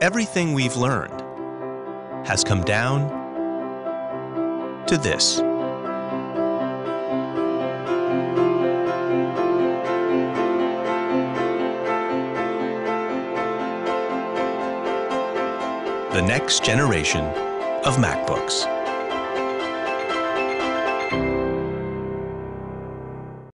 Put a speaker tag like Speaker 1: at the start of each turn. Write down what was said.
Speaker 1: everything we've learned has come down to this. The next generation of MacBooks.